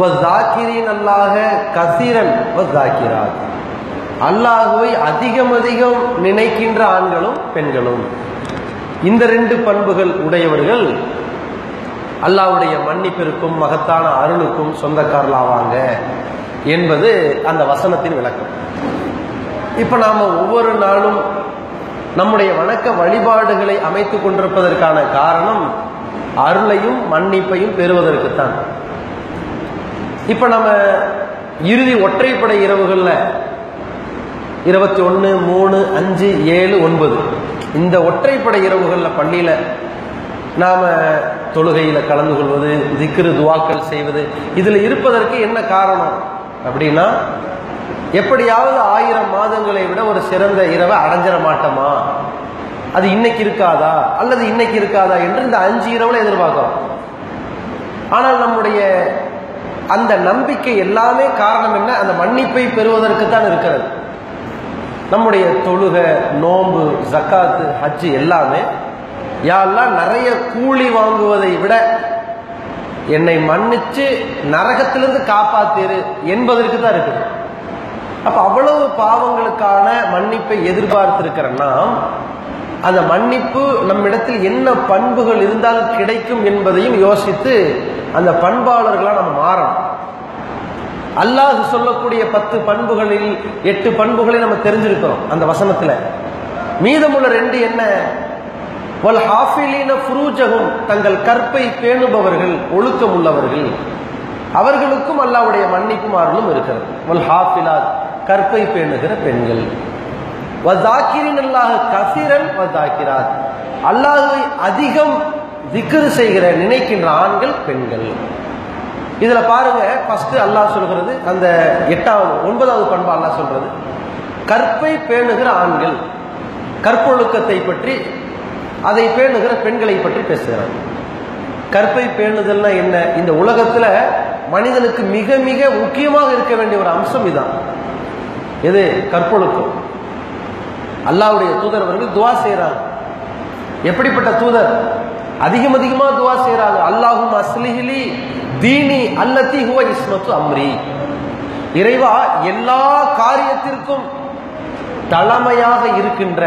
வதாக்கிரின் அல்லாஹ கசீரன் வதாக்கிராத் அல்லாஹுவை அதிகம் அதிகம் நினைக்கின்ற ஆண்களும் பெண்களும். இந்த ரெண்டு பண்புகள் உடையவர்கள் அல்லாவுடைய மன்னிப்பிற்கும் மகத்தான அருளுக்கும் சொந்தக்காரலாவாங்க என்பது அந்த வசனத்தின் விளக்கம். இப்ப நாம ஒவ்வொரு நாளும் நம்முடைய வணக்க வழிபாடுகளை அமைத்துக் கொண்டிருப்பதற்கான காரணம் அருளையும் மன்னிப்பையும் பெறுவதற்குத்தான். இப்ப நம்ம இறுதி ஒற்றைப்படை இரவுகள்ல இருபத்தி ஒன்று மூணு அஞ்சு ஏழு ஒன்பது. இந்த ஒற்றைப்படை இரவுகள்ல பள்ளியில நாம தொழுகையில கலந்து கொள்வது திக்ரு துவாக்கள் செய்வது இதுல இருப்பதற்கு என்ன காரணம்? அப்படின்னா எப்படியாவது ஆயிரம் மாதங்களை விட ஒரு சிறந்த இரவை அடைஞ்சிட மாட்டோமா? அது இன்னைக்கு இருக்காதா? அல்லது இன்னைக்கு இருக்காதா? என்று இந்த அஞ்சு இரவுல எதிர்பார்க்கிறோம். ஆனால் நம்முடைய அந்த நம்பிக்கை எல்லாமே காரணம் என்ன? அந்த மன்னிப்பை பெறுவதற்கு தான் இருக்கிறது. நம்முடைய தொழுக நோம்பு ஜக்காத்து ஹஜ்ஜு எல்லாமே யாரெல்லாம் நிறைய கூலி வாங்குவதை விட என்னை மன்னிச்சு நரகத்திலிருந்து காப்பாத்திரு என்பதற்கு தான் இருக்குது. அப்ப அவ்வளவு பாவங்களுக்கான மன்னிப்பை எதிர்பார்த்திருக்கிற நாம் அந்த மன்னிப்பு நம்மிடத்தில் என்ன பண்புகள் இருந்தால் கிடைக்கும் என்பதையும் யோசித்து அந்த பண்பாளர்களாக நம்ம மாறணும். அல்லாஹ் சொல்லக்கூடிய பத்து பண்புகளில் எட்டு பண்புகளை நம்ம தெரிஞ்சிருக்கிறோம் அந்த வசனத்துல. மீதமுள்ள ரெண்டு என்ன? வல் ஹாஃபிலீன ஃபுரூஜகும் தங்கள் கற்பை பேணுபவர்கள் ஒழுக்கம் உள்ளவர்கள். அவர்களுக்கும் அல்லாவுடைய மன்னிக்கும் அருளும் இருக்கிறது. வல் ஹாஃபிலாத் கற்பை பேணுகிற பெண்கள். வதாக்கிரின் அல்லாஹ் கசீரன் வதாக்கிராத் அல்லாஹ்வை அதிகம் திக்ரு செய்கிற நினைக்கின்ற ஆண்கள் பெண்கள். இதுல பாருங்க ஃபர்ஸ்ட் அல்லாஹ் சொல்கிறது அந்த எட்டாவது ஒன்பதாவது பண்பு அல்லாஹ் சொல்றது கற்பை பேணுகிற ஆண்கள் கற்பொழுக்கத்தை பற்றி அதை பேணுகிற பெண்களை பற்றி பேசுகிறாங்க கற்பை பேணுதல்னா என்ன? இந்த உலகத்துல மனிதனுக்கு மிக மிக முக்கியமாக இருக்க வேண்டிய ஒரு அம்சம் இதான். எது? கற்பொழுக்கம். அல்லாவுடைய தூதர் அவர்கள் துவா செய்கிறாங்க எப்படிப்பட்ட தூதர்? அதிகம் அதிகமா துவா செய்கிறாங்க அல்லாஹும் அஸ்லிஹிலி தீனி அல்லத்தி ஹுவ இஸ்மத்து அம்ரி. இறைவா எல்லா காரியத்திற்கும் தலைமையாக இருக்கின்ற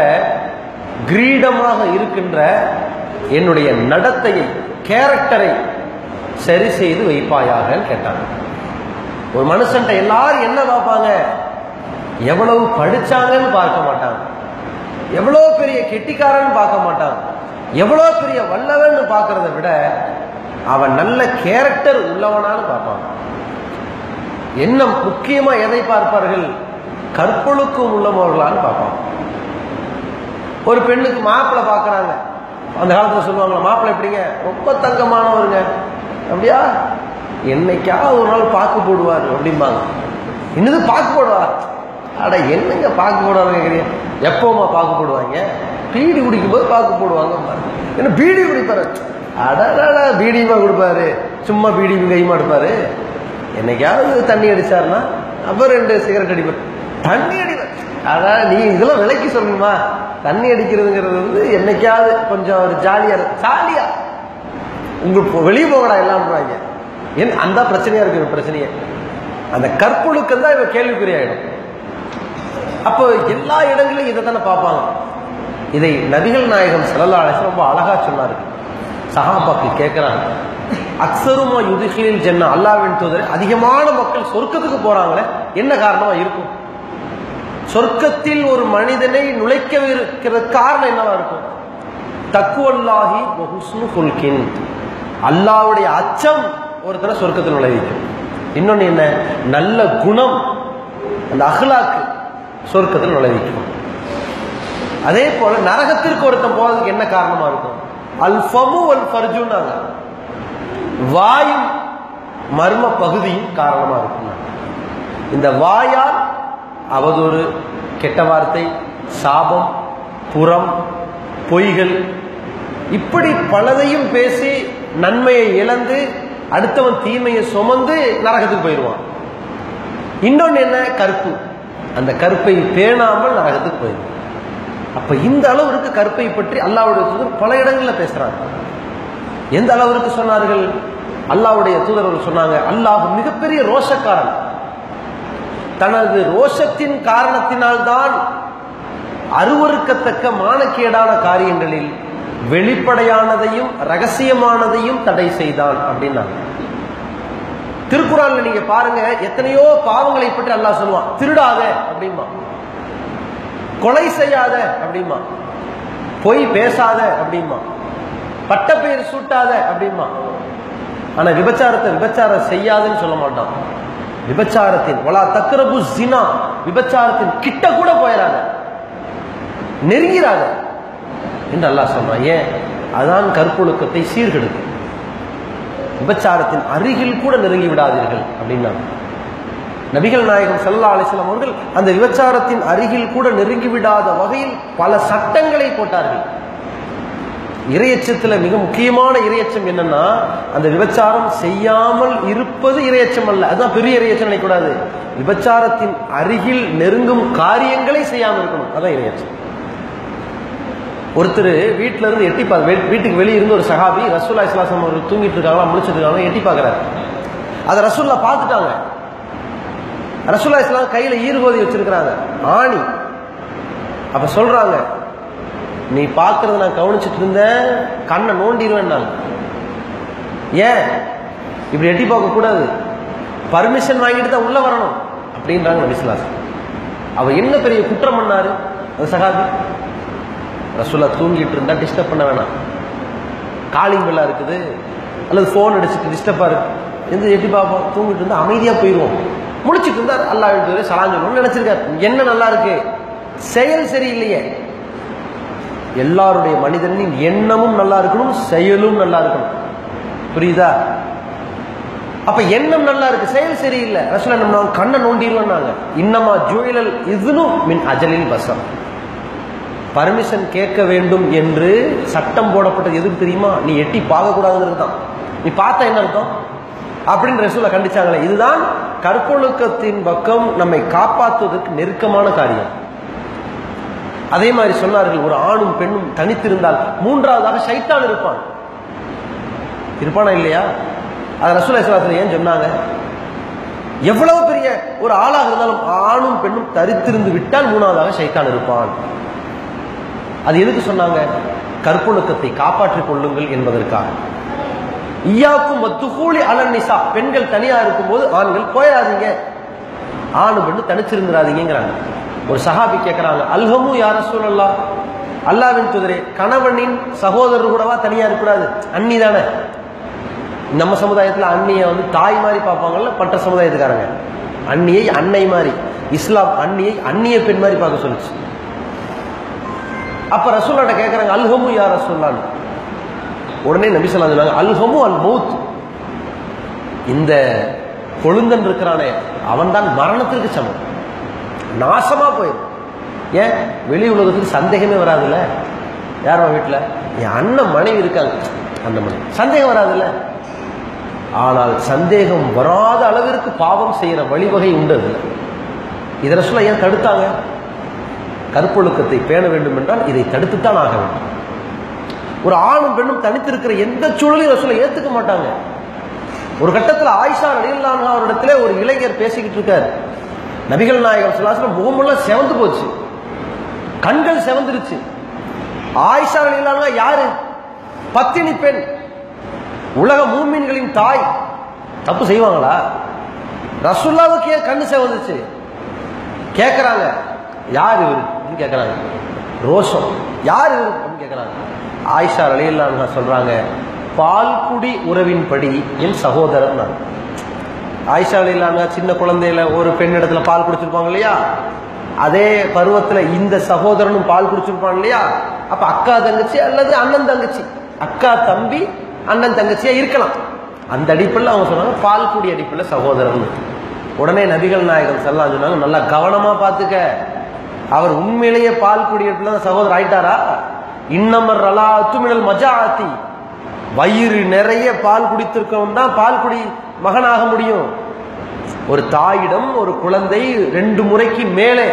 கிரீடமாக இருக்கின்ற என்னுடைய நடத்தையை கேரக்டரை சரி செய்து வைப்பாயாகன்னு கேட்டாங்க. ஒரு மனுஷன்ட்ட எல்லாரும் என்ன பார்ப்பாங்க? எவ்வளவு படிச்சாங்கன்னு பார்க்க மாட்டாங்க. எவ்வளோ பெரிய கெட்டிக்காரன்னு பார்க்க மாட்டான். எவ்வளோ பெரிய வல்லவன்னு பார்க்கறத விட அவன் நல்ல கேரக்டர் உள்ளவனான்னு பார்ப்பான். என்ன முக்கியமா எதை பார்ப்பார்கள்? கற்பொழுக்கம் உள்ளவர்களான்னு பார்ப்பான். ஒரு பெண்ணுக்கு மாப்பிள்ளை பார்க்கறாங்க. அந்த காலத்துல சொல்லுவாங்களா மாப்பிள்ளை எப்படிங்க? ரொம்ப தங்கமானவருங்க. அப்படியா? என்னைக்காவது ஒரு நாள் பாக்கு போடுவார்? அப்படிம்பாங்க. என்னது பாக்கு போடுவார்? அட என்னங்க பாக்கு போடுவாங்க கேக்குறீங்க? எப்போமா பாக்கு போடுவாங்க? பீடி குடிக்கும் போது பாக்கு போடுவாங்க என்ன பீடி குடிப்பாரு? அடடா பீடியுமா கொடுப்பாரு? சும்மா பீடி கையுமா எடுப்பாரு? என்னைக்காவது தண்ணி அடிச்சாருன்னா அப்ப ரெண்டு சிகரெட் அடிப்பார். தண்ணி அடிப்பார். அதான் நீ இதெல்லாம் விலைக்கு சொல்லணுமா? தண்ணி அடிக்கிறதுங்கிறது வந்து என்னைக்காவது கொஞ்சம் ஒரு ஜாலியா ஜாலியா. உங்களுக்கு வெளியே போகடா எல்லாம் ஏன் அந்த பிரச்சனையா இருக்கு பிரச்சனையே. அந்த கற்பொழுக்கம் தான் இவன் கேள்விக்குறியாயிடும். அப்போ எல்லா இடங்களிலும் இதை தானே பார்ப்பாங்க. இதை நபிகள் நாயகம் ஸல்லல்லாஹு அலைஹி ரொம்ப அழகா சொன்னாரு. சஹாபாக்கு கேட்கிறாங்க. அக்சருமா யுதிகளில் ஜென்ன அல்லாவின் தூதர் அதிகமான மக்கள் சொர்க்கத்துக்கு போறாங்களே என்ன காரணமா இருக்கும்? சொர்க்கத்தில் ஒரு மனிதனை நுழைக்க இருக்கிற காரணம் என்னவா இருக்கும்? தக்குவல்லாஹி வஹுஸ்னு குல்கின் அல்லாவுடைய அச்சம் ஒருத்தரை சொர்க்கத்தில் நுழைவிக்கும். இன்னொன்னு என்ன? நல்ல குணம் அந்த அகலாக்கு சொர்க்கத்தில் நுழைவிக்கும் அதே போல நரகத்திற்கு ஒருத்தன் போறதுக்கு என்ன காரணமா இருக்கும்? அல் ஃபமு அல் ஃபர்ஜுன்னாங்க. வாயும் மர்ம பகுதியும் காரணமா இருக்கும் இந்த வாயால் அவதூறு கெட்ட வார்த்தை சாபம் புறம் பொய்கள் இப்படி பலதையும் பேசி நன்மையை இழந்து அடுத்தவன் தீமையை சுமந்து நரகத்துக்கு போயிடுவான். இன்னொன்னு என்ன? கற்பு அந்த கருப்பை பேணாமல் நரகத்துக்கு போயிடும் அப்ப இந்த அளவிற்கு கற்பை பற்றி அல்லாவுடைய தூதர் பல இடங்களில் பேசுறாங்க எந்த அளவிற்கு சொன்னார்கள்? அல்லாஹ்வுடைய தூதர்கள் சொன்னாங்க அல்லாஹ் மிகப்பெரிய ரோஷக்காரன். தனது ரோஷத்தின் காரணத்தினால்தான் அருவருக்கத்தக்க மானக்கேடான காரியங்களில் வெளிப்படையானதையும் ரகசியமானதையும் தடை செய்தான் அப்படின்னாங்க. திருக்குறான்ல நீங்க பாருங்க எத்தனையோ பாவங்களை பற்றி அல்லாஹ் சொல்லுவான். திருடாத அப்படிமா கொலை செய்யாத அப்படிமா பொய் பேசாத அப்படிமா பட்டப்பெயர் சூட்டாத அப்படிமா ஆனா விபச்சாரத்தை விபச்சாரம் செய்யாதுன்னு சொல்ல மாட்டான். விபச்சாரத்தின் வலா தக்ரபு ஜினா விபச்சாரத்தின் கிட்ட கூட போயிடாத நெருங்கிறாத. என்று அல்லாஹ் சொல்றான். ஏன்? அதான் கற்பொழுக்கத்தை சீர்கெடுக்கும். விபச்சாரத்தின் அருகில் கூட நெருங்கி விடாதீர்கள் அப்படின்னா. நபிகள் நாயகம் சல்லா அலிஸ்லாம் அவர்கள் அந்த விபச்சாரத்தின் அருகில் கூட நெருங்கி விடாத வகையில் பல சட்டங்களை போட்டார்கள். இரையச்சத்துல மிக முக்கியமான இரையச்சம் என்னன்னா அந்த விபச்சாரம் செய்யாமல் இருப்பது இரையச்சம் அல்ல. அதுதான் பெரிய இரையச்சம் நினைக்கக்கூடாது. விபச்சாரத்தின் அருகில் நெருங்கும் காரியங்களை செய்யாமல் இருக்கணும். அதான் இரையச்சம். ஒருத்தர் வீட்டில இருந்து எட்டி பார்க்க வீட்டுக்கு வெளியே இருந்து ஒரு சஹாபி ரசூல்லா இஸ்லாசம் அவர்கள் தூங்கிட்டு இருக்காங்களா முழிச்சிட்டு இருக்காங்க எட்டி பார்க்கறாரு அதை ரசூல்லா பார்த்துட்டாங்க ரசூல்லா இஸ்லாம் கையில ஈர்கோதி வச்சிருக்கிறாங்க. ஆணி. அப்ப சொல்றாங்க நீ பார்க்கறத நான் கவனிச்சிட்டு இருந்தேன். கண்ணை நோண்டிடுவேன் நான் ஏன்? இப்படி எட்டி பார்க்க கூடாது. பர்மிஷன் வாங்கிட்டு தான் உள்ள வரணும். அப்படின்றாங்க நபிஸ்லாஸ் அவர் என்ன பெரிய குற்றம் பண்ணாரு அந்த சகாபி ரசூலா தூங்கிட்டு இருந்தா டிஸ்டர்ப் பண்ண வேணாம். காலிங் பெல்லா இருக்குது. அல்லது ஃபோன் அடிச்சுட்டு டிஸ்டர்பா இருக்கு எந்த எட்டி பார்ப்போம் தூங்கிட்டு இருந்தா அமைதியா போயிடுவோம் முடிச்சுட்டு இருந்தா அல்லா எழுதுவரை சலாஞ்சணும் நினைச்சிருக்காரு. என்ன நல்லா இருக்கு? செயல் சரியில்லையே. எல்லாருடைய மனிதனின் எண்ணமும் நல்லா இருக்கணும் செயலும் நல்லா இருக்கணும். புரியுதா? அப்ப எண்ணம் நல்லா இருக்கு செயல் சரியில்லை. ரசூலா நம்ம கண்ணை நோண்டிடுவோம்னாங்க. இன்னமா ஜுயலல் இதுனும் மின் அஜலில் பசம் பர்மிஷன் கேட்க வேண்டும் என்று சட்டம் போடப்பட்டது. எதுக்கு தெரியுமா? நீ எட்டி பார்க்கக்கூடாதுங்கிறது தான். நீ பார்த்தா என்ன அர்த்தம்? அப்படின்னு ரசூலை கண்டிச்சாங்களே. இதுதான் கற்பொழுக்கத்தின் பக்கம் நம்மை காப்பாற்றுவதற்கு நெருக்கமான காரியம். அதே மாதிரி சொன்னார்கள் ஒரு ஆணும் பெண்ணும் தனித்திருந்தால் மூன்றாவதாக சைத்தான் இருப்பான். இருப்பானா இல்லையா? அது ரசூலை இஸ்லாத்துல ஏன் சொன்னாங்க? எவ்வளவு பெரிய ஒரு ஆளாக இருந்தாலும் ஆணும் பெண்ணும் தரித்திருந்து விட்டால் மூணாவதாக சைத்தான் இருப்பான். அது எதுக்கு சொன்னாங்க? கற்பொழுக்கத்தை காப்பாற்றிக் கொள்ளுங்கள் என்பதற்காக. ஈயாக்கும் மத்துகூலி அலன் நிசா. பெண்கள் தனியா இருக்கும்போது ஆண்கள் போயிடாதீங்க ஆணு பெண்ணு தனிச்சிருந்துடாதீங்கிறாங்க ஒரு சஹாபி கேட்கிறாங்க அல்ஹமு யார சூழல்லா அல்லாவின் குதிரை கணவனின் சகோதரர் கூடவா தனியா இருக்கக்கூடாது? அண்ணி தானே. நம்ம சமுதாயத்தில் அண்ணியை வந்து தாய் மாதிரி பார்ப்பாங்கல்ல மற்ற சமுதாயத்துக்காரங்க. அண்ணியை அன்னை மாதிரி. இஸ்லாம் அண்ணியை அந்நிய பெண் மாதிரி பார்க்க சொல்லுச்சு. அப்ப ரசூல்லாட்ட கேட்கறாங்க அல்ஹமு யார் ரசூல்லான்னு உடனே நபி சொல்லா சொன்னாங்க அல்ஹமு அல் மௌத். இந்த கொழுந்தன் இருக்கிறானே அவன் தான் மரணத்திற்கு சமம். நாசமா போயிடும். ஏன்? வெளி உலகத்துக்கு சந்தேகமே வராதுல்ல? யாரும் வீட்டில்? என் அண்ணன் மனைவி இருக்காங்க. அந்த மனைவி. சந்தேகம் வராதுல்ல? ஆனால் சந்தேகம் வராத அளவிற்கு பாவம் செய்யற வழிவகை உண்டு இதில் சொல்ல ஏன் தடுத்தாங்க? கற்பொழுக்கத்தை பேண வேண்டும் என்றால் இதை தடுத்துத்தான் ஆக வேண்டும். ஒரு ஆணும் பெண்ணும் தனித்திருக்கிற எந்த சூழலையும் ரசூலை ஏத்துக்க மாட்டாங்க. ஒரு கட்டத்தில் ஆயிஷா ரலியல்லாஹு அவரிடத்துல ஒரு இளைஞர் பேசிக்கிட்டு இருக்காரு. நபிகள் நாயகம் சுல்லாசலம் முகமெல்லாம் செவந்து போச்சு. கண்கள் செவந்துருச்சு. ஆயிஷா ரலியல்லாஹு யாரு? பத்தினி பெண். உலக மூமீன்களின் தாய். தப்பு செய்வாங்களா? ரசுல்லாவுக்கு ஏன் கண்ணு செவந்துச்சு கேட்கறாங்க யார் இவர்? அப்படின்னு கேட்கறாங்க ரோஷம். யார் அப்படின்னு கேட்கறாங்க ஆயிஷா அலையில்லாங்க சொல்றாங்க பால்குடி உறவின்படி என் சகோதரர் நான். ஆயிஷா அலையில்லாங்க சின்ன குழந்தையில ஒரு பெண் இடத்துல பால் குடிச்சிருப்பாங்க இல்லையா? அதே பருவத்துல இந்த சகோதரனும் பால் குடிச்சிருப்பான் இல்லையா? அப்ப அக்கா தங்கச்சி அல்லது அண்ணன் தங்கச்சி. அக்கா தம்பி அண்ணன் தங்கச்சியா இருக்கலாம். அந்த அடிப்படையில் அவங்க சொன்னாங்க பால்குடி அடிப்படையில் சகோதரன் உடனே நபிகள் நாயகம் செல்லாம் சொன்னாங்க நல்லா கவனமா பார்த்துக்க. அவர் உண்மையிலேயே பால் குடியிருப்புல சகோதரர் ஆயிட்டாரா? இன்னமர் ரலா அத்துமிழல் மஜா ஆத்தி வயிறு நிறைய பால் குடித்திருக்கவன் தான் பால் குடி மகனாக முடியும். ஒரு தாயிடம் ஒரு குழந்தை ரெண்டு முறைக்கு மேலே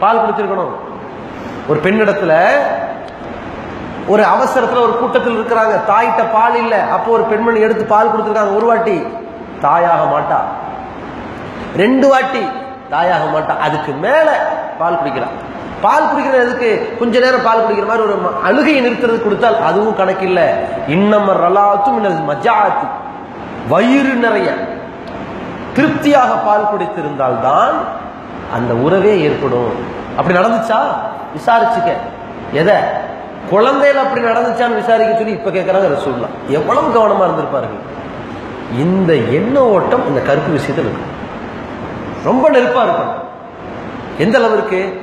பால் குடித்திருக்கணும். ஒரு பெண்ணிடத்துல ஒரு அவசரத்துல ஒரு கூட்டத்தில் இருக்கிறாங்க. தாயிட்ட பால் இல்ல. அப்போ ஒரு பெண்மணி எடுத்து பால் கொடுத்துருக்காங்க. ஒரு வாட்டி தாயாக மாட்டா. ரெண்டு வாட்டி தாயாக மாட்டா. அதுக்கு மேல பால் குடிக்கலாம். பால் குடிக்கிறது எதுக்கு கொஞ்ச நேரம் பால் குடிக்கிற மாதிரி ஒரு அழுகையை நிறுத்துறது கொடுத்தால் அதுவும் கணக்கில்ல. இன்னம ரலாத்தும் மஜாத்து. வயிறு நிறைய. திருப்தியாக பால் குடித்திருந்தால் தான் அந்த உறவே ஏற்படும். அப்படி நடந்துச்சா? விசாரிச்சுக்க. எதை? குழந்தையில அப்படி நடந்துச்சான்னு விசாரிக்க சொல்லி இப்ப கேட்கறாங்க ரசூல்லா எவ்வளவு கவனமா இருந்திருப்பார்கள்? இந்த எண்ண ஓட்டம் இந்த கருப்பு விஷயத்தில் இருக்கும் ரொம்ப நெருப்பா இருக்கும். எந்த அளவிற்கு?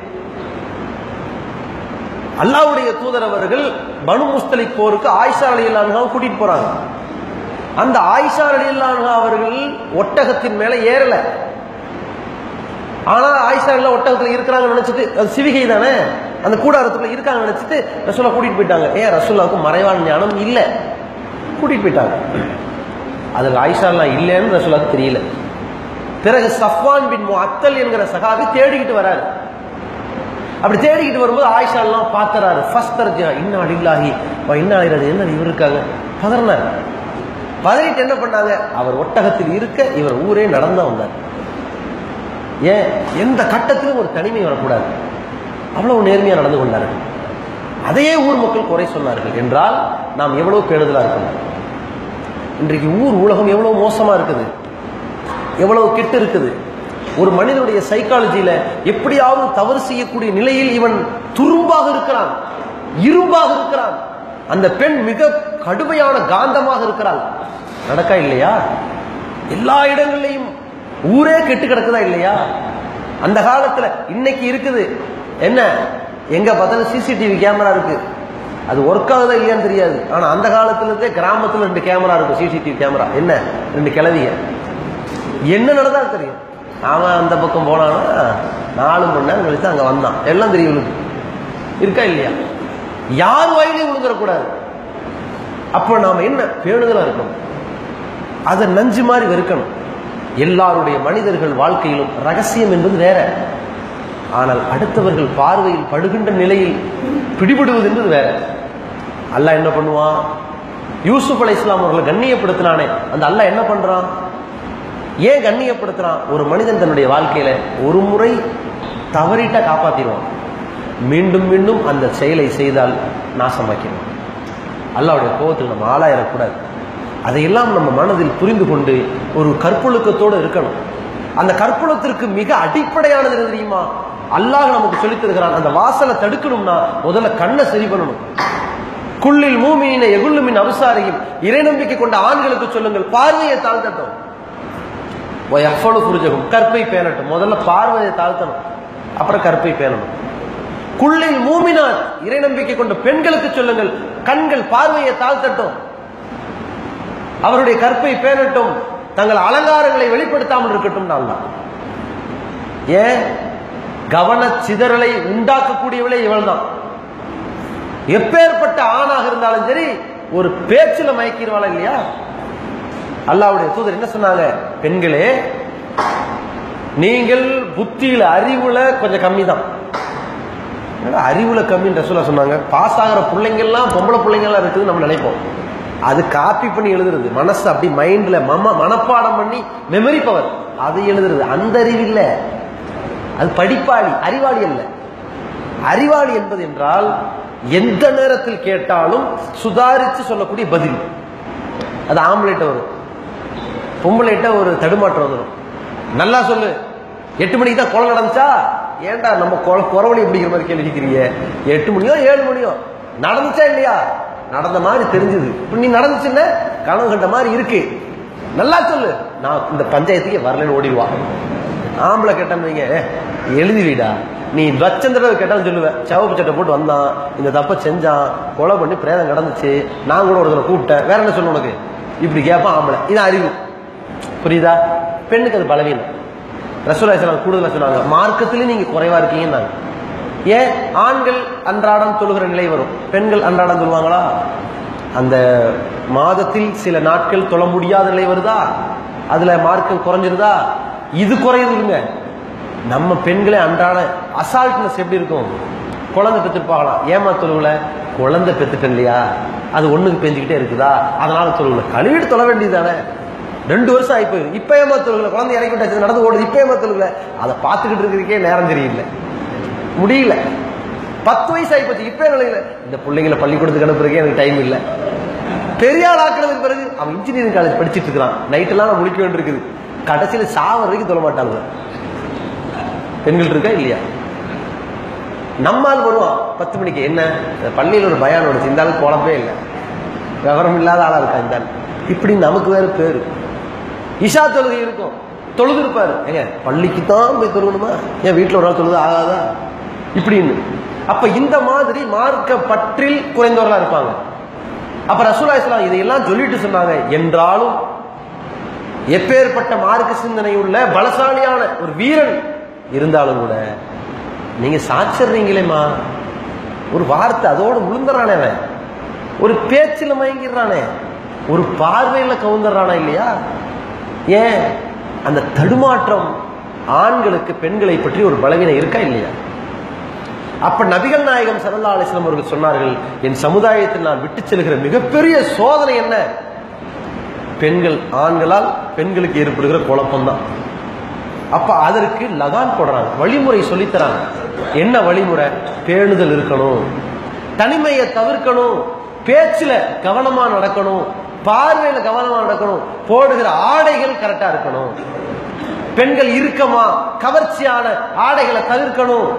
அல்லாவுடைய தூதர் அவர்கள் பனு முஸ்தலிக் போருக்கு ஆயிஷா அலி கூட்டிட்டு போறாங்க. அந்த ஆயிஷா அலி அவர்கள் ஒட்டகத்தின் மேல ஏறல. ஆனா ஆயிஷா எல்லாம் ஒட்டகத்துல இருக்கிறாங்கன்னு நினைச்சிட்டு அது சிவிகை தானே? அந்த கூடாரத்துக்குள்ள இருக்காங்க நினைச்சிட்டு ரசுல்லா கூட்டிட்டு போயிட்டாங்க. ஏன் ரசூலாவுக்கு மறைவான ஞானம் இல்ல. கூட்டிட்டு போயிட்டாங்க. அதுல ஆயிஷா எல்லாம் இல்லைன்னு ரசூலாவுக்கு தெரியல. பிறகு சஃப்வான் பின் முஅத்தல் என்கிற சகாபி தேடிக்கிட்டு வராரு. அப்படி தேடிக்கிட்டு வரும்போது ஆயிஷா எல்லாம் பாத்துறாரு ஃபர்ஸ்ட் தர்ஜா இன்னா இன்னும் இன்னா ஆயிரது என்ன இவர் இருக்காங்க? பதறினார். பதறிட்டு என்ன பண்ணாங்க? அவர் ஒட்டகத்தில் இருக்க இவர் ஊரே நடந்து வந்தார். ஏன்? எந்த கட்டத்திலும் ஒரு தனிமை வரக்கூடாது. அவ்வளவு நேர்மையாக நடந்து கொண்டார்கள். அதையே ஊர் மக்கள் குறை சொன்னார்கள். என்றால் நாம் எவ்வளவு கெடுதலாக இருக்கணும் இன்றைக்கு ஊர் உலகம் எவ்வளவு மோசமாக இருக்குது? எவ்வளவு கெட்டு இருக்குது? ஒரு மனிதனுடைய சைக்காலஜியில எப்படியாவது தவறு செய்யக்கூடிய நிலையில் இவன் துரும்பாக இருக்கிறான் இரும்பாக இருக்கிறான். அந்த பெண் மிக கடுமையான காந்தமாக இருக்கிறாள். நடக்கா இல்லையா? எல்லா இடங்கள்லையும் ஊரே கெட்டு கிடக்குதா இல்லையா? அந்த காலத்துல இன்னைக்கு இருக்குது. என்ன? எங்க பார்த்தாலும் சிசிடிவி கேமரா இருக்கு. அது ஒர்க் ஆகுதா இல்லையான்னு தெரியாது. ஆனா அந்த காலத்துல இருந்தே கிராமத்துல ரெண்டு கேமரா இருக்கும் சிசிடிவி கேமரா என்ன? ரெண்டு கிளவிய. என்ன நடந்தாலும் தெரியும். அவன் அந்த பக்கம் போனானா நாலு மணி நேரம் கழித்து அங்கே வந்தான். எல்லாம் தெரியும் இவனுக்கு. இருக்கா இல்லையா? யார் வாயிலையும் விழுந்துடக்கூடாது அப்போ நாம் என்ன? பேணுதலாக இருக்கணும். அதை நஞ்சு மாதிரி வெறுக்கணும். எல்லாருடைய மனிதர்கள் வாழ்க்கையிலும் ரகசியம் என்பது வேற. ஆனால் அடுத்தவர்கள் பார்வையில் படுகின்ற நிலையில் பிடிபடுவது என்பது வேற. அல்லாஹ் என்ன பண்ணுவான்? யூசுப் அலை இஸ்லாம் அவர்களை கண்ணியப்படுத்தினானே. அந்த அல்லாஹ் என்ன பண்றான்? ஏன் கண்ணியப்படுத்துறான்? ஒரு மனிதன் தன்னுடைய வாழ்க்கையில ஒரு முறை தவறிட்டா காப்பாத்திடுவான். மீண்டும் மீண்டும் அந்த செயலை செய்தால் நாசமாக்கிடுவான். அல்லாவுடைய கோபத்துக்கு நம்ம ஆளாயிடக்கூடாது. அதையெல்லாம் நம்ம மனதில் புரிந்து கொண்டு ஒரு கற்பொழுக்கத்தோடு இருக்கணும். அந்த கற்பொழுத்திற்கு மிக அடிப்படையானது தெரியுமா? அல்லாஹ் நமக்கு சொல்லித்தருகிறான் அந்த வாசலை தடுக்கணும்னா முதல்ல கண்ணை சரி பண்ணணும். குள்ளில் மூமியின எகுள்ளுமின் அவசாரியும் இறை நம்பிக்கை கொண்ட ஆண்களுக்கு சொல்லுங்கள் பார்வையை தாழ்த்தட்டும். எஃபலு புரிஜகும் கற்பை பேணட்டும். முதல்ல பார்வையை தாழ்த்தணும். அப்புறம் கற்பை பேணணும். குள்ளில் மூமினார் இறை நம்பிக்கை கொண்ட பெண்களுக்கு சொல்லுங்கள் கண்கள் பார்வையை தாழ்த்தட்டும். அவருடைய கற்பை பேணட்டும். தங்கள் அலங்காரங்களை வெளிப்படுத்தாமல் இருக்கட்டும் நல்லா ஏன்? கவன சிதறலை உண்டாக்கக்கூடியவளே இவள் தான் எப்பேற்பட்ட ஆணாக இருந்தாலும் சரி ஒரு பேச்சுல மயக்கிடுவாளா இல்லையா? அல்லாவுடைய தூதர் என்ன சொன்னாங்க? பெண்களே நீங்கள் புத்தியில அறிவுல கொஞ்சம் கம்மி தான் அறிவுல கம்மின்னு ரசூலா சொன்னாங்க? பாஸ் ஆகிற பிள்ளைங்கள்லாம் பொம்பளை பிள்ளைங்கள்லாம் இருக்குது நம்ம நினைப்போம். அது காப்பி பண்ணி எழுதுறது. மனசு அப்படி மைண்ட்ல மம மனப்பாடம் பண்ணி மெமரி பவர் அது எழுதுறது. அந்த அறிவு இல்ல அது படிப்பாளி அறிவாளி அல்ல. அறிவாளி என்பது என்றால் எந்த நேரத்தில் கேட்டாலும் சுதாரித்து சொல்லக்கூடிய பதில். அது ஆம்பளைட்ட வரும். பொம்பளைட்ட ஒரு தடுமாற்றம் வந்துடும். நல்லா சொல்லு. எட்டு மணிக்கு தான் குளம் நடந்துச்சா? ஏன்டா நம்ம கொலை குறவழி பிடிக்கிற மாதிரி கேள்வி கேட்கிறீங்க? எட்டு மணியோ ஏழு மணியோ? நடந்துச்சா இல்லையா? நடந்த மாதிரி தெரிஞ்சது. இப்போ நீ நடந்துச்சுன்னா கனவு கண்ட மாதிரி இருக்கு. நல்லா சொல்லு. நான் இந்த பஞ்சாயத்துக்கு வரலன்னு ஓடிடுவா. ஆம்பளை கேட்டேன்னு வைங்க. "ஏ, எழுதி நீ லட்சம் தடவை கேட்டாலும் சொல்லுவேன் சவப்பு சட்டை போட்டு வந்தான். இந்த தப்பை செஞ்சான். கொலை பண்ணி பிரேதம் நடந்துச்சு நான் கூட ஒருத்தரை கூப்பிட்டேன். வேற என்ன சொல்லு உனக்கு? இப்படி கேட்பான் ஆம்பளை. இது அறிவு. புரியுதா? பெண்ணுக்கு அது பலவீனம். ரசூலாசலாம் கூடுதலாக சொன்னாங்க மார்க்கத்திலே நீங்க குறைவா இருக்கீங்கன்னாங்க. ஏன்? ஆண்கள் அன்றாடம் தொழுகிற நிலை வரும். பெண்கள் அன்றாடம் தொழுவாங்களா? அந்த மாதத்தில் சில நாட்கள் தொழ முடியாத நிலை வருதா? அதுல மார்க்கம் குறைஞ்சிருதா? இது குறையுதுங்க நம்ம பெண்களே அன்றாட அசால்ட்னஸ் எப்படி இருக்கும்? குழந்தை பெற்றுப்பாங்களாம் ஏமா தொழுவுல குழந்தை பெற்றுட்டேன் இல்லையா அது ஒண்ணுக்கு பெஞ்சுக்கிட்டே இருக்குதா? அதனால தொழுவுல கழுவிட்டு தொழ வேண்டியதானே ரெண்டு வருஷம் ஆகி போயிருக்கு இப்போ ஏமா குழந்தை இறக்கி விட்டாச்சு நடந்து ஓடுது இப்போ ஏமா அதை பார்த்துக்கிட்டு இருக்கிறதுக்கே நேரம் தெரியல. முடியல. பத்து வயசு ஆகி போச்சு. இப்போ நிலையில? இந்த பிள்ளைங்களை பள்ளிக்கூடத்துக்கு அனுப்புறதுக்கே எனக்கு டைம் இல்லை. பெரிய ஆள் ஆக்குறதுக்கு பிறகு அவன் இன்ஜினியரிங் காலேஜ் படிச்சிட்டு இருக்கிறான். நைட்டெல்லாம் நான் முடிக்க வேண்டியிருக்குது. கடைசியில் சாவ வரைக்கும் தொழ மாட்டாங்க பெண்கள் இருக்கா இல்லையா? நம்மால் வருவான். பத்து மணிக்கு. என்ன? இந்த பள்ளியில் ஒரு பயான் ஓடுச்சு. இந்த ஆளுக்கு குழப்பே இல்லை. விவரம் இல்லாத ஆளா இருக்கா இந்த ஆள்? இப்படி நமக்கு வேறு பேர். இஷா தொழுகை இருக்கும். தொழுது இருப்பார் ஏங்க பள்ளிக்கு தான் போய் தொழுகணுமா? ஏன் வீட்டில் ஒரு நாள் தொழுது ஆகாதா? இப்படின்னு. அப்ப இந்த மாதிரி மார்க்க பற்றில் குறைந்தவர்களா இருப்பாங்க. அப்ப ரசூலா இஸ்லாம் இதையெல்லாம் சொல்லிட்டு சொன்னாங்க. என்றாலும் எப்பேற்பட்ட மார்க்க சிந்தனை உள்ள பலசாலியான ஒரு வீரன் இருந்தாலும் கூட நீங்க சாச்சிடுறீங்களேம்மா. ஒரு வார்த்தை அதோட முழுந்துறானே அவன். ஒரு பேச்சில் மயங்கிடுறானே. ஒரு பார்வையில கவுந்துடுறானா இல்லையா? ஏன்? அந்த தடுமாற்றம் ஆண்களுக்கு பெண்களை பற்றி ஒரு பலவீனம் இருக்கா இல்லையா? அப்ப நபிகள் நாயகம் சல்லா அலிஸ்லாம் அவர்கள் சொன்னார்கள் என் சமுதாயத்தில் நான் விட்டு செல்கிற மிகப்பெரிய சோதனை என்ன? பெண்கள் ஆண்களால் பெண்களுக்கு ஏற்படுகிற குழப்பம்தான். அப்ப அதற்கு லகான் போடுறாங்க வழிமுறை சொல்லித்தராங்க. என்ன வழிமுறை? பேணுதல் இருக்கணும் தனிமையை தவிர்க்கணும் பேச்சுல கவனமா நடக்கணும் பார்வையில கவனமா நடக்கணும். போடுகிற ஆடைகள் கரெக்டா இருக்கணும். பெண்கள் இறுக்கமா கவர்ச்சியான ஆடைகளை தவிர்க்கணும்.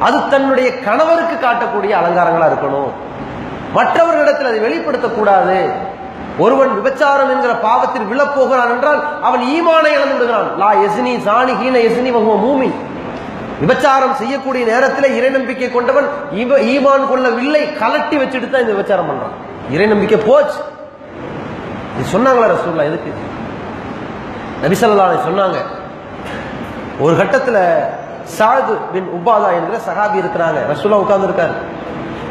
அது தன்னுடைய கணவருக்கு காட்டக்கூடிய அலங்காரங்களா இருக்கணும். மற்றவர்களிடத்தில் அதை வெளிப்படுத்தக்கூடாது ஒருவன் விபச்சாரம் என்கிற பாவத்தில் விழப்போகிறான் என்றால் அவன் ஈமானை இழந்து விடுகிறான். லா எசினி சாணி ஹீன எசினி வகுவ மூமி. விபச்சாரம் செய்யக்கூடிய நேரத்தில் இறை நம்பிக்கை கொண்டவன் இவ- ஈமான் கொள்ளவில்லை கலட்டி வச்சுட்டு தான் இந்த விபச்சாரம் பண்றான். இறை நம்பிக்கை போச்சு. இது சொன்னாங்களா ரசூல்லா எதுக்கு? நபிசல்லா சொன்னாங்க ஒரு கட்டத்துல சாது பின் உபாதா என்கிற சகாபி இருக்கிறாங்க ரசூலா உட்கார்ந்து இருக்காரு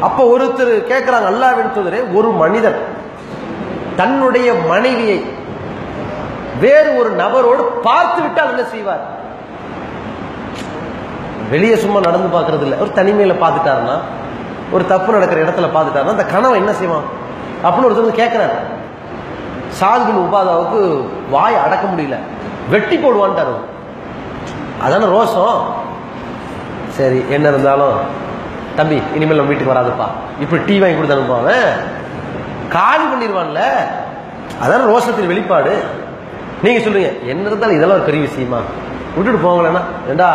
அப்ப ஒருத்தர் கேட்கிறாங்க அல்லாவின் தூதரே ஒரு மனிதன் தன்னுடைய மனைவியை வேறு ஒரு நபரோடு பார்த்து விட்டால் என்ன செய்வார்? வெளியே சும்மா நடந்து பார்க்கறது இல்லை. ஒரு தனிமையில பார்த்துட்டாருன்னா ஒரு தப்பு நடக்கிற இடத்துல பார்த்துட்டாருன்னா அந்த கனவை என்ன செய்வான்? அப்படின்னு ஒருத்தர் வந்து கேட்கிறாரு சாதுபின் உபாதாவுக்கு வாய் அடக்க முடியல. வெட்டி போடுவான்ட்டாரு அதான ரோஷம்? சரி என்ன இருந்தாலும் தம்பி இனிமேல் நம்ம வீட்டுக்கு வராதுப்பா. இப்படி டீ வாங்கி கொடுத்து அனுப்புவாங்க காலி பண்ணிடுவான்ல அதான ரோஷத்தின் வெளிப்பாடு. நீங்க சொல்லுங்க என்ன இருந்தாலும் இதெல்லாம் ஒரு பெரிய விஷயமா? விட்டுட்டு போங்களேன்னா ஏண்டா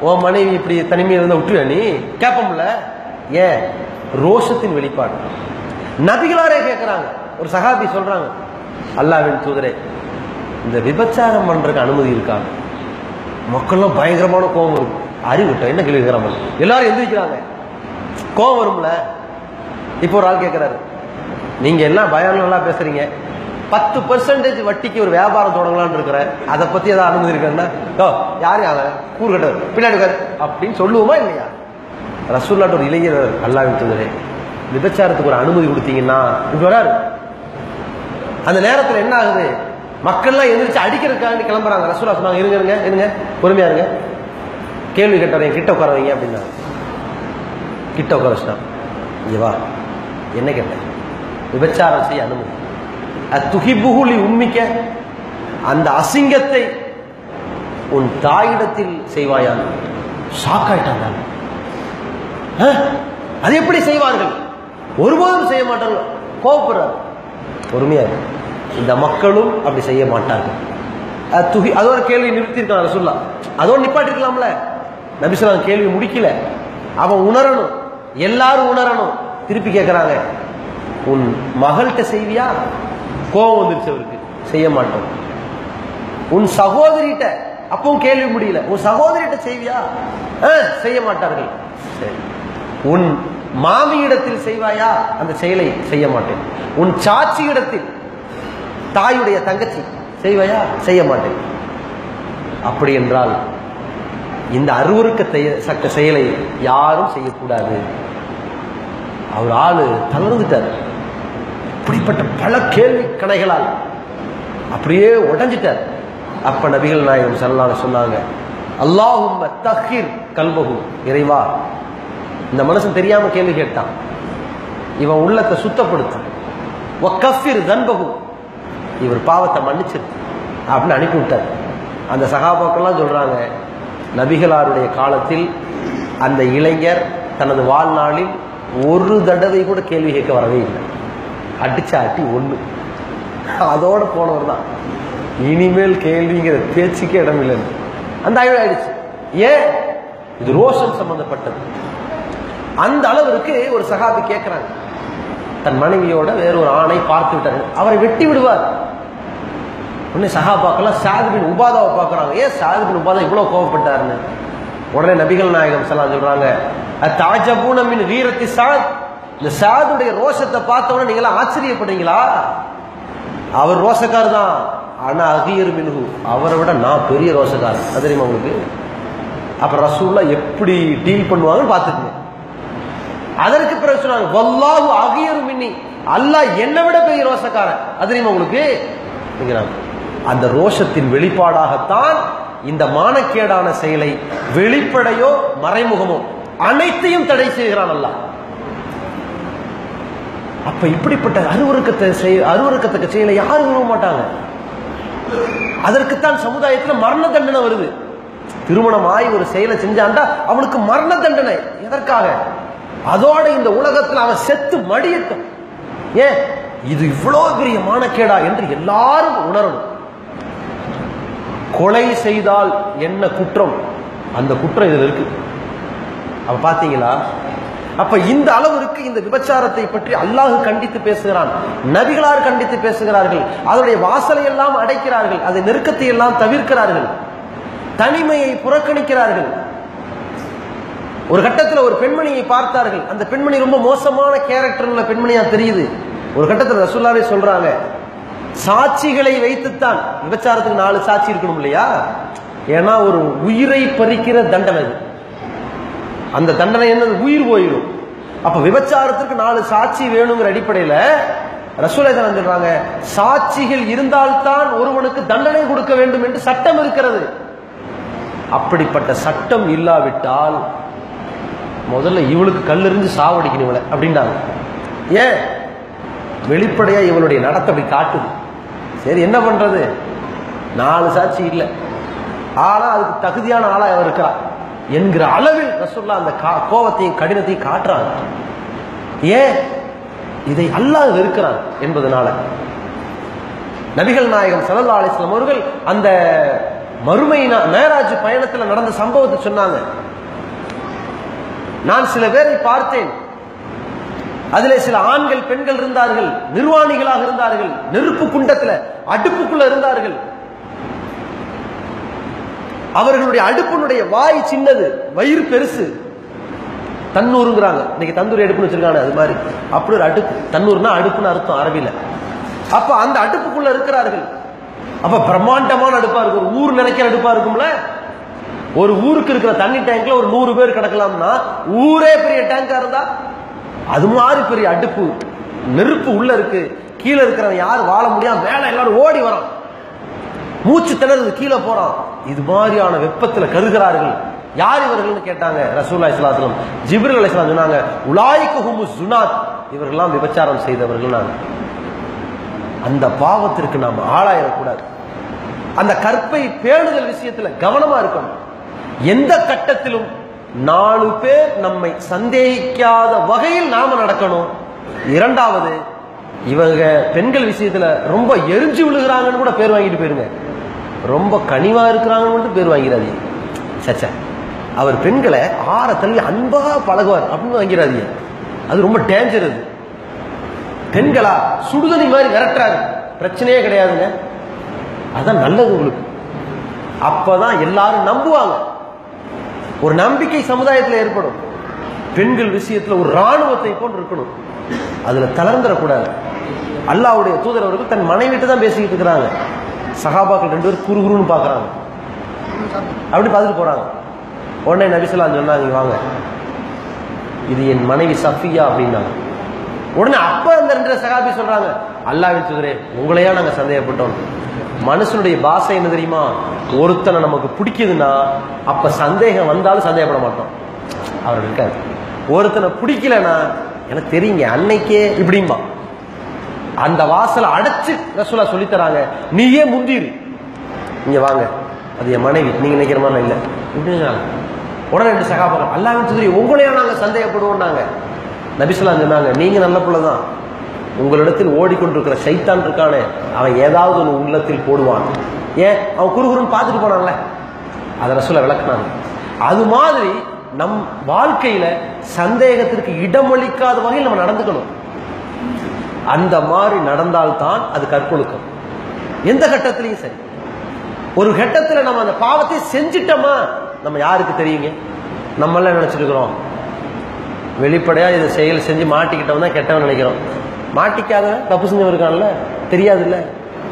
உன் மனைவி இப்படி தனிமையில் இருந்தால் விட்டுருவா நீ? கேட்போம்ல ஏன்? ரோஷத்தின் வெளிப்பாடு. நபிகளாரே கேட்குறாங்க ஒரு சகாபி சொல்றாங்க அல்லாவின் தூதரே இந்த விபச்சாரம் பண்றதுக்கு அனுமதி இருக்காங்க மக்கள்லாம் பயங்கரமான கோபம் வரும். அறிவிட்டோம் என்ன கேள்வி கேட்கிறாங்க எல்லாரும் எந்திரிக்கிறாங்க. கோபம் வரும்ல? இப்போ ஒரு ஆள் கேட்கிறாரு. நீங்க எல்லாம் பயம் நல்லா பேசுறீங்க? பத்து பர்சன்டேஜ் வட்டிக்கு ஒரு வியாபாரம் தொடங்கலாம்னு இருக்கிறேன் அதை பத்தி ஏதாவது அனுமதி இருக்கேன்னா ஓ யாரு அவன்? கூறுகட்டவர் பின்னாடி அப்படின்னு சொல்லுவோமா இல்லையா? ரசூல்லாட்ட ஒரு இளைஞர் அல்லாவின் தூதரே விபச்சாரத்துக்கு ஒரு அனுமதி கொடுத்தீங்கன்னா இப்படி வராரு. அந்த நேரத்தில் என்ன ஆகுது? மக்கள்லாம் எந்திரிச்சு அடிக்கிறதுக்காண்டி கிளம்புறாங்க. ரசூலா சொன்னாங்க இருங்க இருங்க இருங்க பொறுமையா இருங்க. கேள்வி கேட்டவங்க கிட்ட உட்கார வைங்க அப்படின்னாங்க. கிட்ட உட்கார வச்சிட்டான். இங்க வா. என்ன கேட்டேன்? விபச்சாரம் செய்ய அனுமதி. துகிபுகுலி உண்மிக்க அந்த அசிங்கத்தை உன் தாயிடத்தில் செய்வாயான் ஷாக் ஆயிட்டாங்க ஆ? அது எப்படி செய்வார்கள்? ஒருபோதும் செய்ய மாட்டார்கள். கோபப்படுறாரு பொறுமையா இரு. இந்த மக்களும் அப்படி செய்ய மாட்டார்கள் துகி அதோட கேள்வி நிறுத்திருக்கான் ரசூல்லா அதோட நிப்பாட்டிருக்கலாம்ல? நபிசுலாம் கேள்வி முடிக்கல. அவன் உணரணும். எல்லாரும் உணரணும். திருப்பி கேட்கறாங்க உன் மகள்கிட்ட செய்வியா? கோபம் வந்துருச்சு அவருக்கு. செய்ய மாட்டோம். உன் சகோதரிகிட்ட அப்பவும் கேள்வி முடியல. உன் சகோதரிகிட்ட செய்வியா? ஆ, செய்ய மாட்டார்கள். சரி. உன் மாமியிடத்தில் செய்வாயா? அந்த செயலை செய்ய மாட்டேன். உன் சாட்சியிடத்தில் தாயுடைய தங்கச்சி செய்வாயா? செய்ய மாட்டேன். அப்படி என்றால் இந்த அருவருக்க சக்க செயலை யாரும் செய்யக்கூடாது. அவர் ஆளு தளர்ந்துட்டார். இப்படிப்பட்ட பல கேள்வி கணைகளால் அப்படியே உடஞ்சிட்டார். அப்ப நபிகள் நாயகம் செல்லான சொன்னாங்க அல்லாஹும் தஹீர் கல்பகு இறைவா இந்த மனுஷன் தெரியாம கேள்வி கேட்டான். இவன் உள்ளத்தை சுத்தப்படுத்தும். ஒக்கஃபிர் தன்பகு. இவர் பாவத்தை மன்னிச்சிரு. அப்படின்னு அனுப்பி விட்டார் அந்த சகாபாக்கெல்லாம் சொல்றாங்க நபிகளாருடைய காலத்தில் அந்த இளைஞர் தனது வாழ்நாளில் ஒரு தடவை கூட கேள்வி கேட்க வரவே இல்லை. அடிச்ச அட்டி ஒண்ணு. அதோட போனவர் தான். இனிமேல் கேள்விங்கிற பேச்சுக்கே இடம் இல்லைன்னு அந்த ஆய்வு ஆயிடுச்சு. ஏன்? இது ரோஷன் சம்பந்தப்பட்டது. அந்த அளவிற்கு ஒரு சகாபி கேட்கிறாங்க தன் மனைவியோட வேற ஒரு ஆணை பார்த்து விட்டார்கள் அவரை வெட்டி விடுவார். உடனே சகாபாக்கெல்லாம் சாதிபின் உபாதாவை பார்க்குறாங்க. ஏன் சாதிபின் உபாதா இவ்வளவு கோவப்பட்டாருன்னு? உடனே நபிகள் நாயகம் ஸல்லல்லாஹு சொல்றாங்க தாஜபூன மின் வீரத்தி சாத். இந்த சாதுடைய ரோஷத்தை பார்த்தவொடனே நீங்களாம் ஆச்சரியப்படுறீங்களா? அவர் ரோஷக்கார் தான். ஆனா அகியர் மின்ஹு. அவரை விட நான் பெரிய ரோஷக்கார். அது தெரியுமா உங்களுக்கு? அப்ப ரசூல்லா எப்படி டீல் பண்ணுவாங்கன்னு பார்த்துக்கங்க. அதற்கு பிறகு சொன்னாங்க வல்லாஹு அகியரும் மின்னி. அல்லாஹ் என்னை விட பெரிய ரோஷக்காரன். அது தெரியுமா உங்களுக்கு? அந்த ரோஷத்தின் வெளிப்பாடாகத்தான் இந்த மானக்கேடான செயலை வெளிப்படையோ மறைமுகமோ அனைத்தையும் தடை செய்கிறான் அல்லாஹ். அப்ப இப்படிப்பட்ட அருவருக்கத்தை செய் அருவருக்கத்தக்க செயலை யாரும் விரும்ப மாட்டாங்க. அதற்குத்தான் சமுதாயத்துல மரண தண்டனை வருது. திருமணம் ஆகி ஒரு செயலை செஞ்சாண்டா அவனுக்கு மரண தண்டனை. எதற்காக? அதோட இந்த உலகத்தில் அவன் செத்து மடியட்டும். ஏன் இது இவ்வளோ பெரிய மானக்கேடா என்று எல்லாரும் உணரணும். கொலை செய்தால் என்ன குற்றம்? அந்த குற்றம் இதில் இருக்கு. அப்ப பாத்தீங்களா? அப்ப இந்த அளவிற்கு இந்த விபச்சாரத்தை பற்றி அல்லாஹ் கண்டித்து பேசுகிறான். நபிகளார் கண்டித்து பேசுகிறார்கள். அதனுடைய வாசலை எல்லாம் அடைக்கிறார்கள். அதை நெருக்கத்தை எல்லாம் தவிர்க்கிறார்கள். தனிமையை புறக்கணிக்கிறார்கள். ஒரு கட்டத்தில் ஒரு பெண்மணியை பார்த்தார்கள். அந்த பெண்மணி ரொம்ப மோசமான கேரக்டர் உள்ள பெண்மணியா தெரியுது. ஒரு கட்டத்தில் ரசூல்லாவே சொல்றாங்க சாட்சிகளை வைத்துத்தான். விபச்சாரத்துக்கு நாலு சாட்சி இருக்கணும் இல்லையா? ஏன்னா ஒரு உயிரை பறிக்கிற தண்டனை அது. அந்த தண்டனை என்னது? உயிர் போயிடும். அப்ப விபச்சாரத்திற்கு நாலு சாட்சி வேணுங்கிற அடிப்படையில ரசூலேசன் சொல்றாங்க சாட்சிகள் இருந்தால்தான் ஒருவனுக்கு தண்டனை கொடுக்க வேண்டும் என்று சட்டம் இருக்கிறது. அப்படிப்பட்ட சட்டம் இல்லாவிட்டால் முதல்ல இவளுக்கு கல்லெறிஞ்சு சாவடிக்கணும் இவளை அப்படின்றாங்க. ஏன்? வெளிப்படையாக இவளுடைய நடத்தை அப்படி காட்டுது. சரி என்ன பண்ணுறது நாலு சாட்சி இல்லை. ஆனால் அதுக்கு தகுதியான ஆளாக அவர் இருக்கா? என்கிற அளவில் ரசுல்லா அந்த கா- கோபத்தையும் கடினத்தையும் காட்டுறாங்க ஏன்? இதை அல்லாஹ் வெறுக்கிறாங்க என்பதனால. நபிகள் நாயகம் ஸல்லல்லாஹு அலிஸ்லாம் அவர்கள் அந்த மறுமை மேராஜ் பயணத்தில் நடந்த சம்பவத்தை சொன்னாங்க. நான் சில பேரை பார்த்தேன். அதிலே சில ஆண்கள் பெண்கள் இருந்தார்கள் நிர்வாணிகளாக இருந்தார்கள் நெருப்பு குண்டத்துல அடுப்புக்குள்ள இருந்தார்கள். அவர்களுடைய அடுப்பினுடைய வாய் சின்னது வயிறு பெருசு. தன்னூருங்கிறாங்க. இன்னைக்கு தந்தூரி அடுப்புன்னு வச்சிருக்காங்க அது மாதிரி. அப்படி ஒரு அடுப்பு. தன்னூர்னா அடுப்புன்னு அர்த்தம் அரபில அப்ப அந்த அடுப்புக்குள்ள இருக்கிறார்கள். அப்ப பிரம்மாண்டமான அடுப்பா இருக்கும். ஊர் நினைக்கிற அடுப்பா இருக்கும்ல? ஒரு ஊருக்கு இருக்கிற தண்ணி டேங்க்ல ஒரு நூறு பேர் கிடக்கலாம்னா ஊரே பெரிய டேங்கா இருந்தா அது மாதிரி பெரிய அடுப்பு நெருப்பு உள்ள இருக்கு கீழே இருக்கிறவன் யாரும் வாழ முடியாம மேல எல்லாரும் ஓடி வரான். மூச்சு திணறது கீழே போறான். இது மாதிரியான வெப்பத்துல கருகிறார்கள் யார் இவர்கள்னு கேட்டாங்க ரசூல்லா இஸ்லாத்துலம் ஜிப்ரில் அலிஸ்லாம் சொன்னாங்க உலாய்க்கு ஹுமு சுனாத் இவர்கள்லாம் விபச்சாரம் செய்தவர்கள் நாங்க. அந்த பாவத்திற்கு நாம் ஆளாயிடக்கூடாது அந்த கற்பை பேணுதல் விஷயத்துல கவனமா இருக்கணும். எந்த கட்டத்திலும் நாலு பேர் நம்மை சந்தேகிக்காத வகையில் நாம நடக்கணும். இரண்டாவது இவங்க பெண்கள் விஷயத்துல ரொம்ப எரிஞ்சு விழுகிறாங்கன்னு கூட பேர் வாங்கிட்டு போயிருங்க. ரொம்ப கனிவா இருக்கிறாங்கன்னு மட்டும் பேர் வாங்கிறாதீங்க. சச்சா அவர் பெண்களை ஆற தள்ளி அன்பா பழகுவார் அப்படின்னு வாங்கிறாதீங்க. அது ரொம்ப டேஞ்சர் அது. பெண்களா சுடுதண்ணி மாதிரி விரட்டுறாரு. பிரச்சனையே கிடையாதுங்க. அதான் நல்லது உங்களுக்கு. அப்பதான் எல்லாரும் நம்புவாங்க. ஒரு நம்பிக்கை சமுதாயத்தில் ஏற்படும். பெண்கள் விஷயத்தில் ஒரு ராணுவத்தை போன்று இருக்கணும். அதுல தளர்ந்துடக்கூடாது அல்லாவுடைய தூதர் அவர்கள் தன் மனைவிட்டு தான் பேசிக்கிட்டு இருக்கிறாங்க. சகாபாக்கள் ரெண்டு பேரும் குறுகுறுன்னு பாக்குறாங்க அப்படி பார்த்துட்டு போறாங்க. உடனே நபிசலாம் சொன்னாங்க வாங்க. இது என் மனைவி சஃபியா அப்படின்னாங்க. உடனே அப்ப அந்த ரெண்டு சகாபி சொல்றாங்க அல்லாவின் தூதரே உங்களையா நாங்க சந்தேகப்பட்டோம். மனுஷனுடைய பாசை என்ன தெரியுமா? ஒருத்தனை நமக்கு பிடிக்குதுன்னா அப்ப சந்தேகம் வந்தாலும் சந்தேகப்பட மாட்டோம். அவர் இருக்காது ஒருத்தனை பிடிக்கலன்னா எனக்கு தெரியுங்க அன்னைக்கே இப்படிம்பா. அந்த வாசலை அடைச்சு ரசூலா சொல்லி தராங்க நீயே முந்திரு. இங்க வாங்க. அது என் மனைவி. நீங்க நினைக்கிற மாதிரி இல்ல. இப்படிங்க உடனே ரெண்டு சகாபாரம் அல்லாவின் சுதிரி உங்களையா நாங்க சந்தேகப்படுவோம்னாங்க. நபிசுல்லா சொன்னாங்க. நீங்க நல்ல பிள்ளை தான் உங்களிடத்தில் ஓடிக்கொண்டிருக்கிற சைத்தான் இருக்கானே அவன் ஏதாவது ஒன்று உள்ளத்தில் போடுவான். ஏன்? அவன் குறுகுறுன்னு பார்த்துட்டு போனான்ல. அதை ரசூலை விளக்குனாங்க. அது மாதிரி நம் வாழ்க்கையில சந்தேகத்திற்கு இடமளிக்காத வகையில் நம்ம நடந்துக்கணும். அந்த மாதிரி நடந்தால்தான் அது கற்பொழுக்கம் எந்த கட்டத்திலையும் சரி. ஒரு கட்டத்தில் நம்ம அந்த பாவத்தை செஞ்சிட்டோமா? நம்ம யாருக்கு தெரியுங்க? நம்ம எல்லாம் நினைச்சிட்டு இருக்கிறோம் வெளிப்படையா இதை செயல் செஞ்சு மாட்டிக்கிட்டோம் தான் கெட்டவன் நினைக்கிறோம். மாட்டிக்காதவன் தப்பு செஞ்சவன் இருக்கான்ல தெரியாதுல்ல?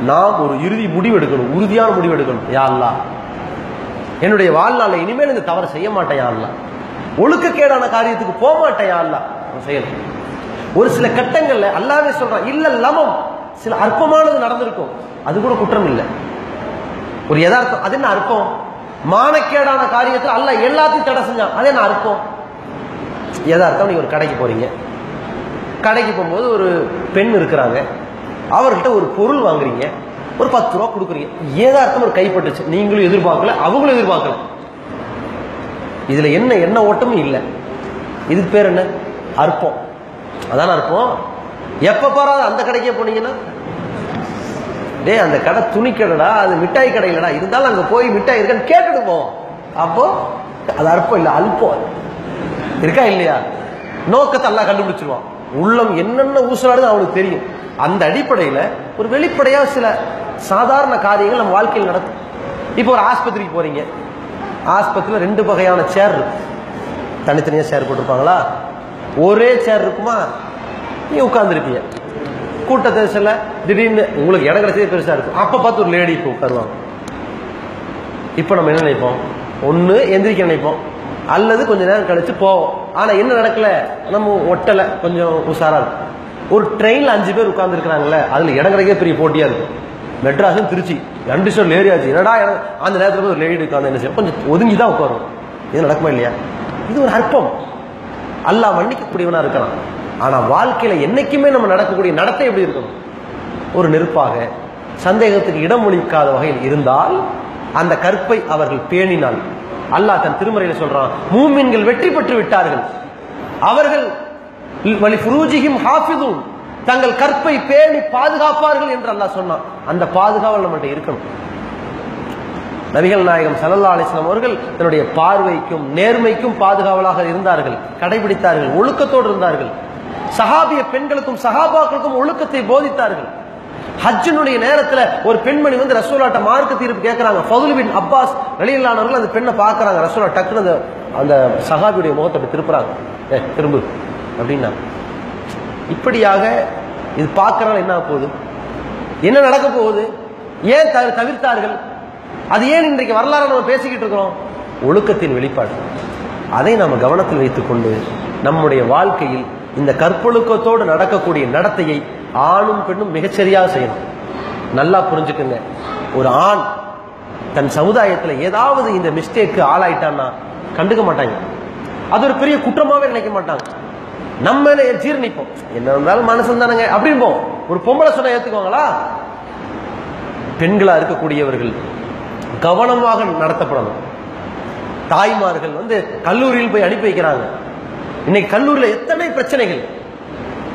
நாம் ஒரு இறுதி முடிவு எடுக்கணும் உறுதியான முடிவு எடுக்கணும் என்னுடைய வாழ்நாள்ல இனிமேல் இந்த தவறு செய்ய மாட்டேன் யா ஒழுக்கக்கேடான காரியத்துக்கு போக மாட்டேன் யா செய்யணும். ஒரு சில கட்டங்கள்ல அல்லாவே சொல்றான் இல்ல லமம். சில அற்பமானது நடந்திருக்கும். அது கூட குற்றம் இல்லை. ஒரு யதார்த்தம் அது என்ன அர்த்தம் மானக்கேடான காரியத்தில் அல்ல எல்லாத்தையும் தடை செஞ்சான். அது என்ன அர்த்தம் யதார்த்தம் நீங்க ஒரு கடைக்கு போறீங்க. கடைக்கு போகும்போது ஒரு பெண் இருக்கிறாங்க. அவர்கிட்ட ஒரு பொருள் வாங்குறீங்க. ஒரு பத்து ரூபா கொடுக்குறீங்க. ஏதார்த்தம் ஒரு கைப்பட்டுச்சு நீங்களும் எதிர்பார்க்கல அவங்களும் எதிர்பார்க்கல. இதுல என்ன என்ன ஓட்டமும் இல்லை. இதுக்கு பேர் என்ன? அற்பம். அதான அற்பம்? எப்ப பாராது அந்த கடைக்கே போனீங்கன்னா? டேய் அந்த கடை துணி கடைடா அது மிட்டாய் கடையிலடா இருந்தாலும் அங்க போய் மிட்டாய் இருக்கான்னு கேட்டுட்டு போவோம் அப்போ அது அற்பம் இல்லை அல்பம் இருக்கா இல்லையா? நோக்கத்தை எல்லாம் கண்டுபிடிச்சிருவான். உள்ளம் என்னென்ன ஊசலாடுது அவனுக்கு தெரியும். அந்த அடிப்படையில் ஒரு வெளிப்படையாக சில சாதாரண காரியங்கள் நம்ம வாழ்க்கையில் நடக்கும். இப்போ ஒரு ஆஸ்பத்திரிக்கு போறீங்க. ஆஸ்பத்திரியில் ரெண்டு வகையான சேர் இருக்கும் தனித்தனியாக சேர் போட்டிருப்பாங்களா? ஒரே சேர் இருக்குமா? நீ உட்காந்துருப்பீங்க கூட்டத்தை சில திடீர்னு உங்களுக்கு இடம் கிடைச்சதே பெருசாக இருக்கும். அப்போ பார்த்து ஒரு லேடி இப்போ உட்காருவாங்க. இப்போ நம்ம என்ன நினைப்போம்? ஒன்று எந்திரிக்க நினைப்போம். அல்லது கொஞ்ச நேரம் கழிச்சு போவோம். ஆனா என்ன நடக்கல? நம்ம ஒட்டல கொஞ்சம் உஷாரா இருக்கும். ஒரு ட்ரெயின்ல அஞ்சு பேர் உட்கார்ந்து இருக்கிறாங்கல்ல அதுல இடங்கிறக்கே பெரிய போட்டியா இருக்கும். மெட்ராஸும் திருச்சி ரெண்டு ஸ்டோர் ஏரியாச்சு என்னடா அந்த நேரத்தில் ஒரு லேடி உட்கார்ந்து என்ன செய்யும்? கொஞ்சம் ஒதுங்கி தான் உட்காரும் இது நடக்குமா இல்லையா? இது ஒரு அற்பம். அல்லாஹ் மன்னிக்கக்கூடியவனா இருக்கலாம். ஆனா வாழ்க்கையில என்னைக்குமே நம்ம நடக்கக்கூடிய நடத்தை எப்படி இருக்கணும் ஒரு நெருப்பாக சந்தேகத்துக்கு இடம் ஒழிக்காத வகையில் இருந்தால் அந்த கற்பை அவர்கள் பேணினால் அல்லாஹ் தன் திருமறையில சொல்றான் மூமின்கள் வெற்றி பெற்று விட்டார்கள். அவர்கள் வலி புரூஜியும் ஹாஃபிதும் தங்கள் கற்பை பேணி பாதுகாப்பார்கள் என்று அல்லாஹ் சொன்னான். அந்த பாதுகாவல் நம்மகிட்ட இருக்கணும். நபிகள் நாயகம் சல்லல்லா அலிஸ்லாம் அவர்கள் தன்னுடைய பார்வைக்கும் நேர்மைக்கும் பாதுகாவலாக இருந்தார்கள். கடைபிடித்தார்கள் ஒழுக்கத்தோடு இருந்தார்கள். சஹாபிய பெண்களுக்கும் சஹாபாக்களுக்கும் ஒழுக்கத்தை போதித்தார்கள். ஹஜ்ஜினுடைய நேரத்துல ஒரு பெண்மணி வந்து ரசூலாட்ட மார்க்க தீர்ப்பு கேட்கறாங்க ஃபதுல் பின் அப்பாஸ் வெளியிலானவர்கள் அந்த பெண்ணை பார்க்குறாங்க ரசூலா டக்குனு அந்த அந்த சஹாபியுடைய முகத்தை அப்படி திருப்புறாங்க. ஏ திரும்பு. அப்படின்னா இப்படியாக இது பார்க்கறனால என்ன போகுது? என்ன நடக்க போகுது? ஏன் தவிர- தவிர்த்தார்கள்? அது ஏன் இன்றைக்கு வரலாறு நம்ம பேசிக்கிட்டு இருக்கிறோம்? ஒழுக்கத்தின் வெளிப்பாடு. அதை நாம் கவனத்தில் வைத்துக்கொண்டு நம்முடைய வாழ்க்கையில் இந்த கற்பொழுக்கத்தோடு நடக்கக்கூடிய நடத்தையை ஆணும் பெண்ணும் மிகச்சரியாக செய்யணும். நல்லா புரிஞ்சுக்குங்க. ஒரு ஆண் தன் சமுதாயத்தில் ஏதாவது இந்த மிஸ்டேக்கு ஆளாயிட்டான்னா கண்டுக்க மாட்டாங்க. அது ஒரு பெரிய குற்றமாவே நினைக்க மாட்டாங்க. நம்ம ஜீர்ணிப்போம். என்ன இருந்தாலும் மனசன் தானங்க. அப்படின்போம் ஒரு பொம்பளை சொன்னா ஏத்துக்குவாங்களா? பெண்களா இருக்கக்கூடியவர்கள் கவனமாக நடத்தப்படணும். தாய்மார்கள் வந்து கல்லூரியில் போய் அனுப்பி வைக்கிறாங்க. இன்னைக்கு கல்லூரியில் எத்தனை பிரச்சனைகள்?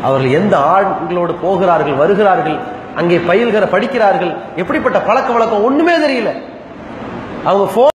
அவர்கள் எந்த ஆண்களோடு போகிறார்கள் வருகிறார்கள் அங்கே பயில்கிற படிக்கிறார்கள் எப்படிப்பட்ட பழக்க வழக்கம் ஒண்ணுமே தெரியல. அவங்க போன்